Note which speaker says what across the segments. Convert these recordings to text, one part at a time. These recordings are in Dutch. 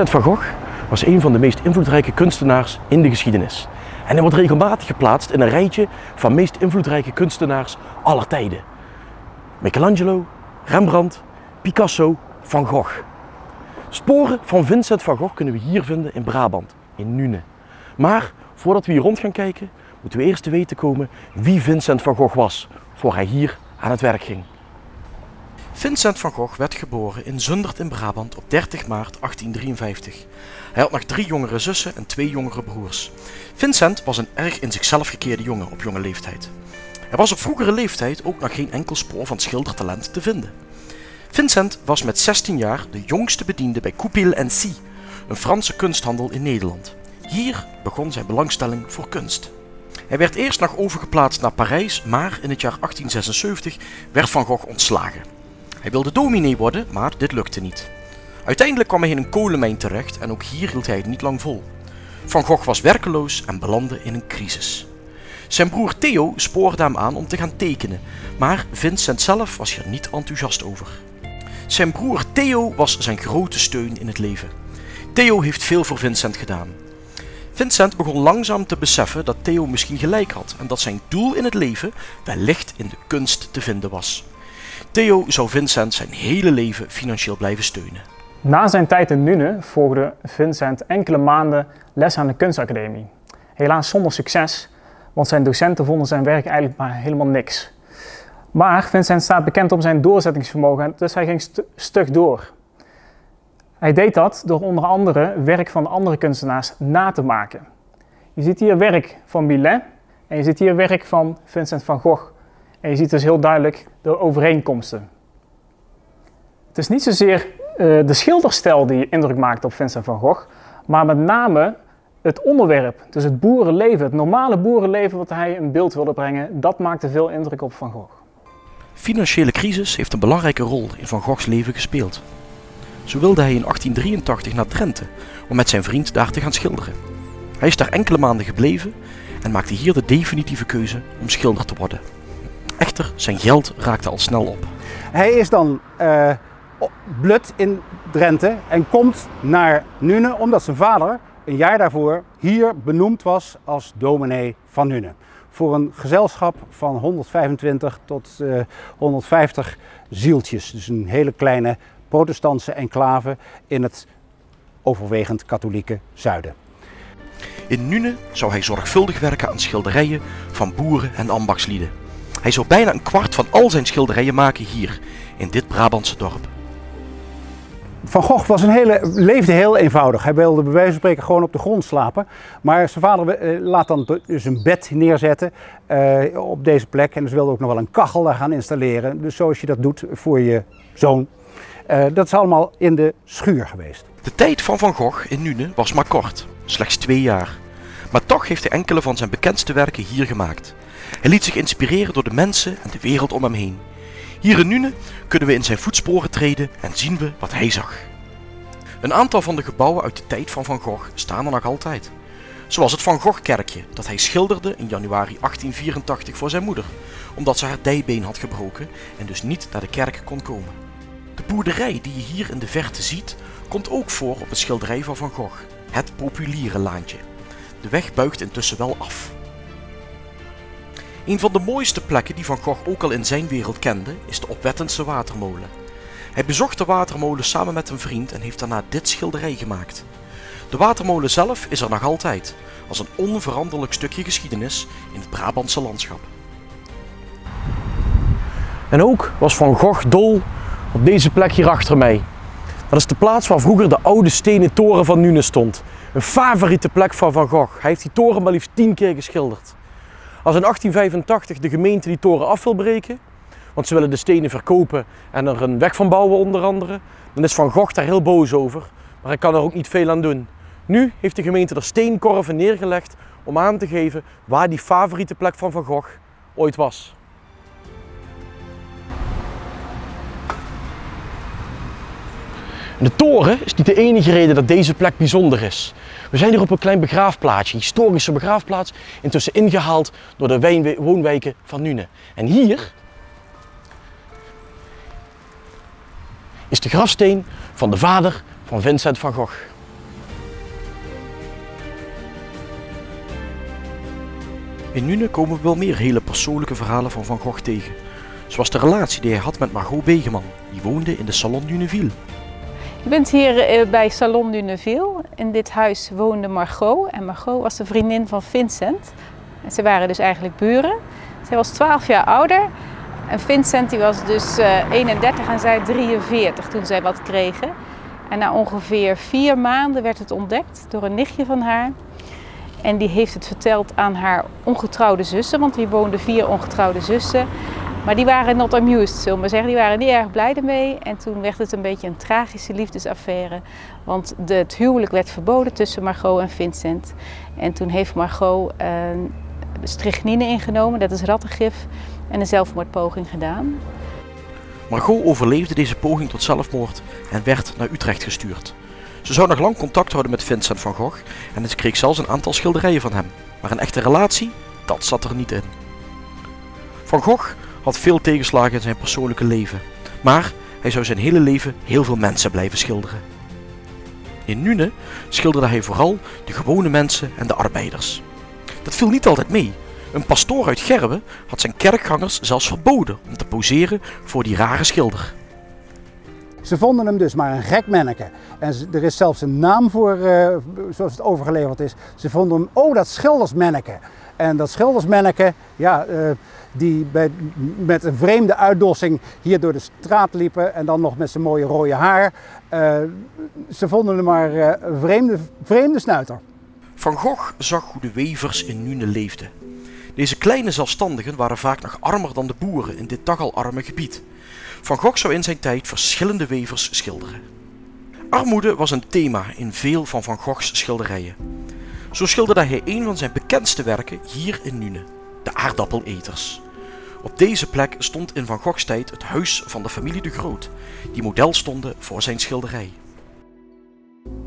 Speaker 1: Vincent van Gogh was een van de meest invloedrijke kunstenaars in de geschiedenis. En hij wordt regelmatig geplaatst in een rijtje van meest invloedrijke kunstenaars aller tijden. Michelangelo, Rembrandt, Picasso, Van Gogh. Sporen van Vincent van Gogh kunnen we hier vinden in Brabant, in Nune. Maar voordat we hier rond gaan kijken, moeten we eerst te weten komen wie Vincent van Gogh was, voor hij hier aan het werk ging. Vincent van Gogh werd geboren in Zundert in Brabant op 30 maart 1853. Hij had nog drie jongere zussen en twee jongere broers. Vincent was een erg in zichzelf gekeerde jongen op jonge leeftijd. Er was op vroegere leeftijd ook nog geen enkel spoor van schildertalent te vinden. Vincent was met 16 jaar de jongste bediende bij Coupil Cy, een Franse kunsthandel in Nederland. Hier begon zijn belangstelling voor kunst. Hij werd eerst nog overgeplaatst naar Parijs, maar in het jaar 1876 werd Van Gogh ontslagen. Hij wilde dominee worden, maar dit lukte niet. Uiteindelijk kwam hij in een kolenmijn terecht en ook hier hield hij het niet lang vol. Van Gogh was werkeloos en belandde in een crisis. Zijn broer Theo spoorde hem aan om te gaan tekenen, maar Vincent zelf was hier niet enthousiast over. Zijn broer Theo was zijn grote steun in het leven. Theo heeft veel voor Vincent gedaan. Vincent begon langzaam te beseffen dat Theo misschien gelijk had en dat zijn doel in het leven wellicht in de kunst te vinden was. Theo zou Vincent zijn hele leven financieel blijven steunen.
Speaker 2: Na zijn tijd in Nune volgde Vincent enkele maanden les aan de kunstacademie. Helaas zonder succes, want zijn docenten vonden zijn werk eigenlijk maar helemaal niks. Maar Vincent staat bekend om zijn doorzettingsvermogen, dus hij ging st stug door. Hij deed dat door onder andere werk van andere kunstenaars na te maken. Je ziet hier werk van Millet en je ziet hier werk van Vincent van Gogh. En je ziet dus heel duidelijk de overeenkomsten. Het is niet zozeer uh, de schilderstijl die indruk maakt op Vincent van Gogh, maar met name het onderwerp, dus het boerenleven, het normale boerenleven wat hij in beeld wilde brengen, dat maakte veel indruk op Van Gogh.
Speaker 1: Financiële crisis heeft een belangrijke rol in Van Goghs leven gespeeld. Zo wilde hij in 1883 naar Drenthe om met zijn vriend daar te gaan schilderen. Hij is daar enkele maanden gebleven en maakte hier de definitieve keuze om schilder te worden. Echter, zijn geld raakte al snel op.
Speaker 3: Hij is dan uh, blut in Drenthe en komt naar Nune omdat zijn vader een jaar daarvoor hier benoemd was als dominee van Nune. Voor een gezelschap van 125 tot uh, 150 zieltjes. Dus een hele kleine protestantse enclave in het overwegend katholieke zuiden.
Speaker 1: In Nune zou hij zorgvuldig werken aan schilderijen van boeren en ambachtslieden. Hij zou bijna een kwart van al zijn schilderijen maken hier, in dit Brabantse dorp.
Speaker 3: Van Gogh was een hele, leefde heel eenvoudig. Hij wilde bij wijze van spreken gewoon op de grond slapen. Maar zijn vader eh, laat dan dus een bed neerzetten uh, op deze plek. En dus wilde ook nog wel een kachel daar gaan installeren. Dus zoals je dat doet voor je zoon. Uh, dat is allemaal in de schuur geweest.
Speaker 1: De tijd van Van Gogh in Nune was maar kort, slechts twee jaar. Maar toch heeft hij enkele van zijn bekendste werken hier gemaakt. Hij liet zich inspireren door de mensen en de wereld om hem heen. Hier in Nune kunnen we in zijn voetsporen treden en zien we wat hij zag. Een aantal van de gebouwen uit de tijd van Van Gogh staan er nog altijd. Zoals het Van Gogh-kerkje dat hij schilderde in januari 1884 voor zijn moeder, omdat ze haar dijbeen had gebroken en dus niet naar de kerk kon komen. De boerderij die je hier in de verte ziet, komt ook voor op een schilderij van Van Gogh, het populiere laantje. De weg buigt intussen wel af. Een van de mooiste plekken die Van Gogh ook al in zijn wereld kende, is de Opwettense watermolen. Hij bezocht de watermolen samen met een vriend en heeft daarna dit schilderij gemaakt. De watermolen zelf is er nog altijd, als een onveranderlijk stukje geschiedenis in het Brabantse landschap. En ook was Van Gogh dol op deze plek hier achter mij. Dat is de plaats waar vroeger de oude stenen toren van Nune stond. Een favoriete plek van Van Gogh. Hij heeft die toren maar liefst tien keer geschilderd. Als in 1885 de gemeente die toren af wil breken, want ze willen de stenen verkopen en er een weg van bouwen onder andere, dan is Van Gogh daar heel boos over, maar hij kan er ook niet veel aan doen. Nu heeft de gemeente er steenkorven neergelegd om aan te geven waar die favoriete plek van Van Gogh ooit was. de toren is niet de enige reden dat deze plek bijzonder is. We zijn hier op een klein begraafplaatsje, historische begraafplaats, intussen ingehaald door de woonwijken van Nune. En hier is de grafsteen van de vader van Vincent van Gogh. In Nune komen we wel meer hele persoonlijke verhalen van Van Gogh tegen. Zoals de relatie die hij had met Margot Begeman, die woonde in de Salon Nuneville.
Speaker 4: Je bent hier eh, bij Salon Nuneville in dit huis woonde Margot. En Margot was de vriendin van Vincent. En ze waren dus eigenlijk buren. Zij was 12 jaar ouder. En Vincent die was dus 31 eh, en zij 43 toen zij wat kregen. En na ongeveer vier maanden werd het ontdekt door een nichtje van haar. En die heeft het verteld aan haar ongetrouwde zussen, want hier woonden vier ongetrouwde zussen. Maar die waren not amused, zullen we maar zeggen. Die waren niet erg blij ermee. En toen werd het een beetje een tragische liefdesaffaire. Want de, het huwelijk werd verboden tussen Margot en Vincent. En toen heeft Margot uh, strychnine ingenomen, dat is rattengif, en een zelfmoordpoging gedaan.
Speaker 1: Margot overleefde deze poging tot zelfmoord en werd naar Utrecht gestuurd. Ze zou nog lang contact houden met Vincent van Gogh en ze kreeg zelfs een aantal schilderijen van hem. Maar een echte relatie, dat zat er niet in. Van Gogh had veel tegenslagen in zijn persoonlijke leven, maar hij zou zijn hele leven heel veel mensen blijven schilderen. In Nune schilderde hij vooral de gewone mensen en de arbeiders. Dat viel niet altijd mee. Een pastoor uit Gerben had zijn kerkgangers zelfs verboden om te poseren voor die rare schilder.
Speaker 3: Ze vonden hem dus maar een gek manneke. En er is zelfs een naam voor, uh, zoals het overgeleverd is. Ze vonden hem, oh dat schildersmanneke. En dat schildersmanneke, ja, uh, die bij, met een vreemde uitdossing hier door de straat liepen en dan nog met zijn mooie rode haar. Uh, ze vonden hem maar een vreemde, vreemde snuiter.
Speaker 1: Van Gogh zag hoe de wevers in Nune leefden. Deze kleine zelfstandigen waren vaak nog armer dan de boeren in dit toch al arme gebied. Van Gogh zou in zijn tijd verschillende wevers schilderen. Armoede was een thema in veel van Van Goghs schilderijen. Zo schilderde hij een van zijn bekendste werken hier in Nune, de aardappeleters. Op deze plek stond in Van Goghs tijd het huis van de familie de Groot, die model stonden voor zijn schilderij.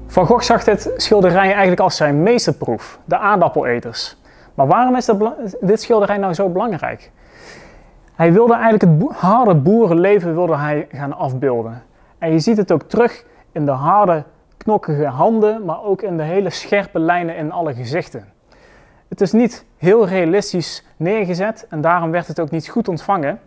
Speaker 2: Van Gogh zag dit schilderij eigenlijk als zijn meesterproef, de aardappeleters. Maar waarom is dit schilderij nou zo belangrijk? Hij wilde eigenlijk het harde boerenleven wilde hij gaan afbeelden. En je ziet het ook terug in de harde, knokkige handen, maar ook in de hele scherpe lijnen in alle gezichten. Het is niet heel realistisch neergezet en daarom werd het ook niet goed ontvangen.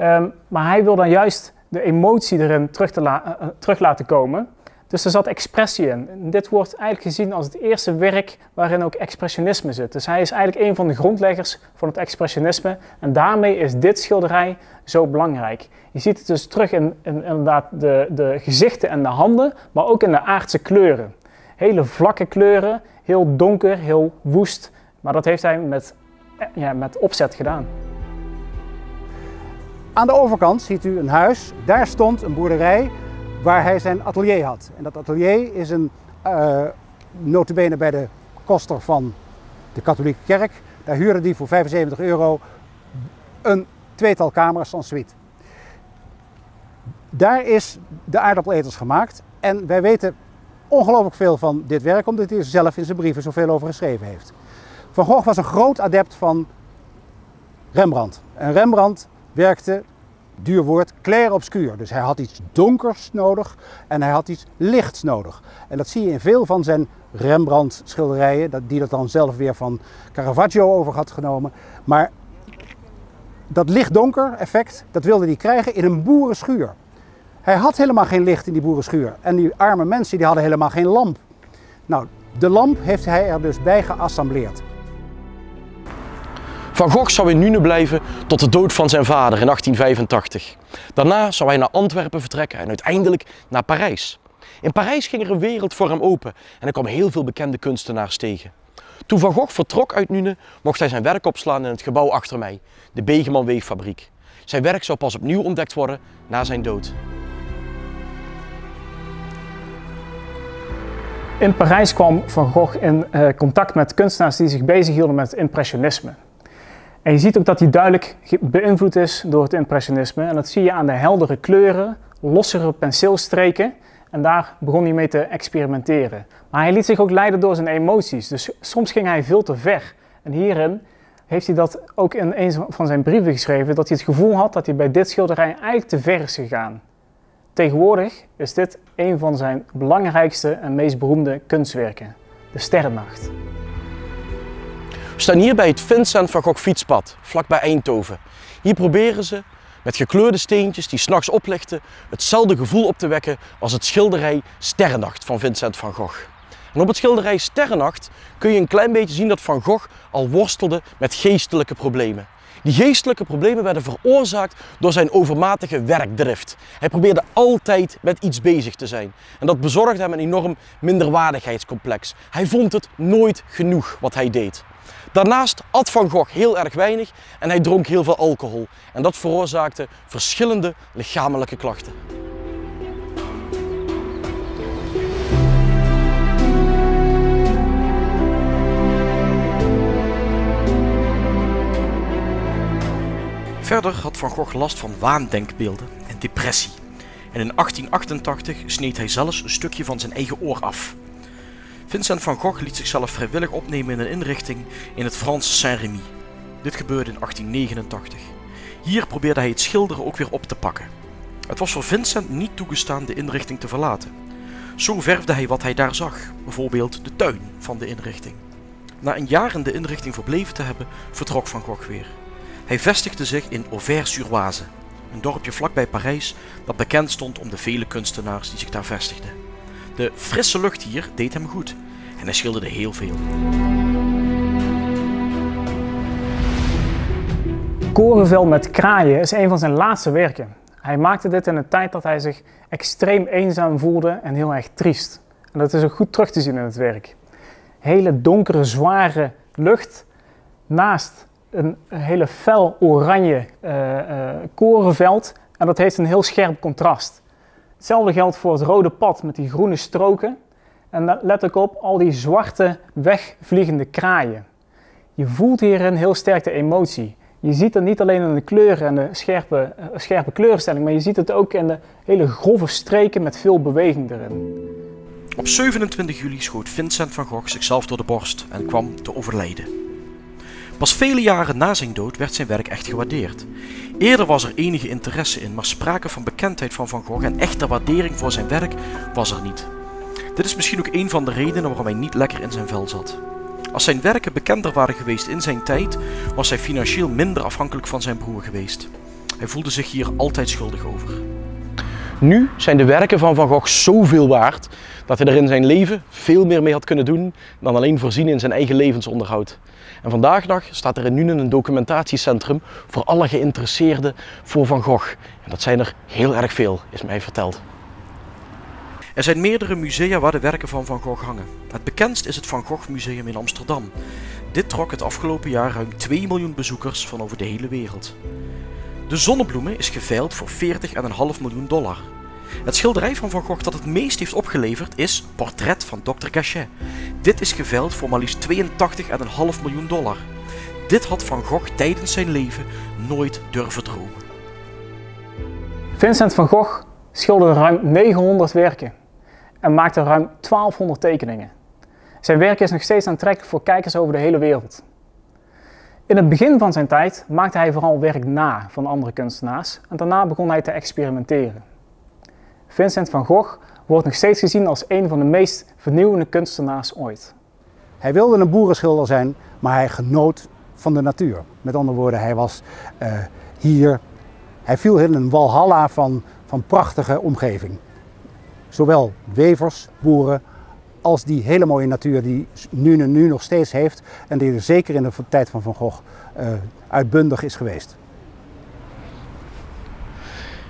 Speaker 2: Um, maar hij wil dan juist de emotie erin terug, te la uh, terug laten komen. Dus er zat expressie in. dit wordt eigenlijk gezien als het eerste werk waarin ook expressionisme zit. Dus hij is eigenlijk een van de grondleggers van het expressionisme. En daarmee is dit schilderij zo belangrijk. Je ziet het dus terug in, in inderdaad de, de gezichten en de handen, maar ook in de aardse kleuren. Hele vlakke kleuren, heel donker, heel woest. Maar dat heeft hij met, ja, met opzet gedaan.
Speaker 3: Aan de overkant ziet u een huis. Daar stond een boerderij waar hij zijn atelier had. En dat atelier is een uh, notabene bij de koster van de katholieke kerk. Daar huurde hij voor 75 euro een tweetal kamers en suite. Daar is de aardappeleters gemaakt en wij weten ongelooflijk veel van dit werk omdat hij zelf in zijn brieven zoveel over geschreven heeft. Van Gogh was een groot adept van Rembrandt. En Rembrandt werkte duur woord, clair obscuur. Dus hij had iets donkers nodig en hij had iets lichts nodig. En dat zie je in veel van zijn Rembrandt schilderijen, die dat dan zelf weer van Caravaggio over had genomen. Maar dat licht-donker effect, dat wilde hij krijgen in een boerenschuur. Hij had helemaal geen licht in die boerenschuur. En die arme mensen die hadden helemaal geen lamp. Nou, de lamp heeft hij er dus bij geassembleerd.
Speaker 1: Van Gogh zou in Nune blijven tot de dood van zijn vader in 1885. Daarna zou hij naar Antwerpen vertrekken en uiteindelijk naar Parijs. In Parijs ging er een wereld voor hem open en hij kwam heel veel bekende kunstenaars tegen. Toen Van Gogh vertrok uit Nune, mocht hij zijn werk opslaan in het gebouw achter mij, de Begeman Weeffabriek. Zijn werk zou pas opnieuw ontdekt worden na zijn dood.
Speaker 2: In Parijs kwam Van Gogh in uh, contact met kunstenaars die zich bezighielden met impressionisme. En je ziet ook dat hij duidelijk beïnvloed is door het impressionisme. En dat zie je aan de heldere kleuren, lossere penseelstreken. En daar begon hij mee te experimenteren. Maar hij liet zich ook leiden door zijn emoties. Dus soms ging hij veel te ver. En hierin heeft hij dat ook in een van zijn brieven geschreven, dat hij het gevoel had dat hij bij dit schilderij eigenlijk te ver is gegaan. Tegenwoordig is dit een van zijn belangrijkste en meest beroemde kunstwerken, de Sterrennacht.
Speaker 1: We staan hier bij het Vincent van Gogh fietspad, vlakbij Eindhoven. Hier proberen ze met gekleurde steentjes die s'nachts oplichten hetzelfde gevoel op te wekken als het schilderij Sterrennacht van Vincent van Gogh. En op het schilderij Sterrennacht kun je een klein beetje zien dat Van Gogh al worstelde met geestelijke problemen. Die geestelijke problemen werden veroorzaakt door zijn overmatige werkdrift. Hij probeerde altijd met iets bezig te zijn. En dat bezorgde hem een enorm minderwaardigheidscomplex. Hij vond het nooit genoeg wat hij deed. Daarnaast at Van Gogh heel erg weinig en hij dronk heel veel alcohol. En dat veroorzaakte verschillende lichamelijke klachten. Verder had Van Gogh last van waandenkbeelden en depressie. En in 1888 sneed hij zelfs een stukje van zijn eigen oor af. Vincent van Gogh liet zichzelf vrijwillig opnemen in een inrichting in het Frans Saint-Rémy. Dit gebeurde in 1889. Hier probeerde hij het schilderen ook weer op te pakken. Het was voor Vincent niet toegestaan de inrichting te verlaten. Zo verfde hij wat hij daar zag, bijvoorbeeld de tuin van de inrichting. Na een jaar in de inrichting verbleven te hebben, vertrok Van Gogh weer. Hij vestigde zich in Auvers-sur-Oise, een dorpje vlakbij Parijs dat bekend stond om de vele kunstenaars die zich daar vestigden. De frisse lucht hier deed hem goed en hij schilderde heel veel.
Speaker 2: Korenvel met kraaien is een van zijn laatste werken. Hij maakte dit in een tijd dat hij zich extreem eenzaam voelde en heel erg triest. En dat is ook goed terug te zien in het werk. Hele donkere, zware lucht naast een hele fel oranje uh, uh, korenveld. En dat heeft een heel scherp contrast. Hetzelfde geldt voor het rode pad met die groene stroken. En let ook op al die zwarte wegvliegende kraaien. Je voelt hierin heel sterk de emotie. Je ziet het niet alleen in de kleuren en de scherpe, uh, scherpe kleurstelling, maar je ziet het ook in de hele grove streken met veel beweging erin.
Speaker 1: Op 27 juli schoot Vincent van Gogh zichzelf door de borst en kwam te overlijden. Pas vele jaren na zijn dood werd zijn werk echt gewaardeerd. Eerder was er enige interesse in, maar sprake van bekendheid van Van Gogh en echte waardering voor zijn werk was er niet. Dit is misschien ook een van de redenen waarom hij niet lekker in zijn vel zat. Als zijn werken bekender waren geweest in zijn tijd, was hij financieel minder afhankelijk van zijn broer geweest. Hij voelde zich hier altijd schuldig over. Nu zijn de werken van Van Gogh zoveel waard dat hij er in zijn leven veel meer mee had kunnen doen dan alleen voorzien in zijn eigen levensonderhoud. En vandaag nog staat er in Nuenen een documentatiecentrum voor alle geïnteresseerden voor Van Gogh. En dat zijn er heel erg veel, is mij verteld. Er zijn meerdere musea waar de werken van Van Gogh hangen. Het bekendst is het Van Gogh Museum in Amsterdam. Dit trok het afgelopen jaar ruim 2 miljoen bezoekers van over de hele wereld. De zonnebloemen is geveild voor 40,5 miljoen dollar. Het schilderij van Van Gogh dat het meest heeft opgeleverd is Portret van Dr. Cachet. Dit is geveild voor maar liefst 82,5 miljoen dollar. Dit had Van Gogh tijdens zijn leven nooit durven dromen.
Speaker 2: Vincent van Gogh schilderde ruim 900 werken en maakte ruim 1200 tekeningen. Zijn werk is nog steeds aantrekkelijk voor kijkers over de hele wereld. In het begin van zijn tijd maakte hij vooral werk na van andere kunstenaars en daarna begon hij te experimenteren. Vincent van Gogh wordt nog steeds gezien als een van de meest vernieuwende kunstenaars ooit.
Speaker 3: Hij wilde een boerenschilder zijn, maar hij genoot van de natuur. Met andere woorden, hij was uh, hier, hij viel in een walhalla van, van prachtige omgeving. Zowel wevers, boeren, als die hele mooie natuur die nu, nu nog steeds heeft en die er zeker in de tijd van Van Gogh uh, uitbundig is geweest.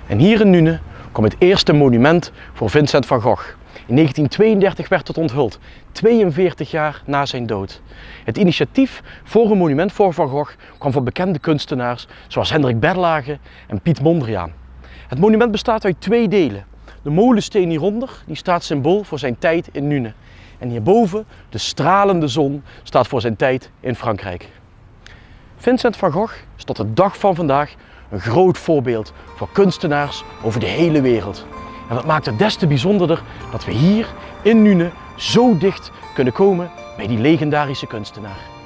Speaker 1: En hier in Nune kwam het eerste monument voor Vincent van Gogh. In 1932 werd het onthuld, 42 jaar na zijn dood. Het initiatief voor een monument voor Van Gogh kwam van bekende kunstenaars zoals Hendrik Berlage en Piet Mondriaan. Het monument bestaat uit twee delen. De molensteen hieronder die staat symbool voor zijn tijd in Nune. En hierboven, de stralende zon, staat voor zijn tijd in Frankrijk. Vincent van Gogh is tot de dag van vandaag een groot voorbeeld voor kunstenaars over de hele wereld. En dat maakt het des te bijzonderder dat we hier in Nune zo dicht kunnen komen bij die legendarische kunstenaar.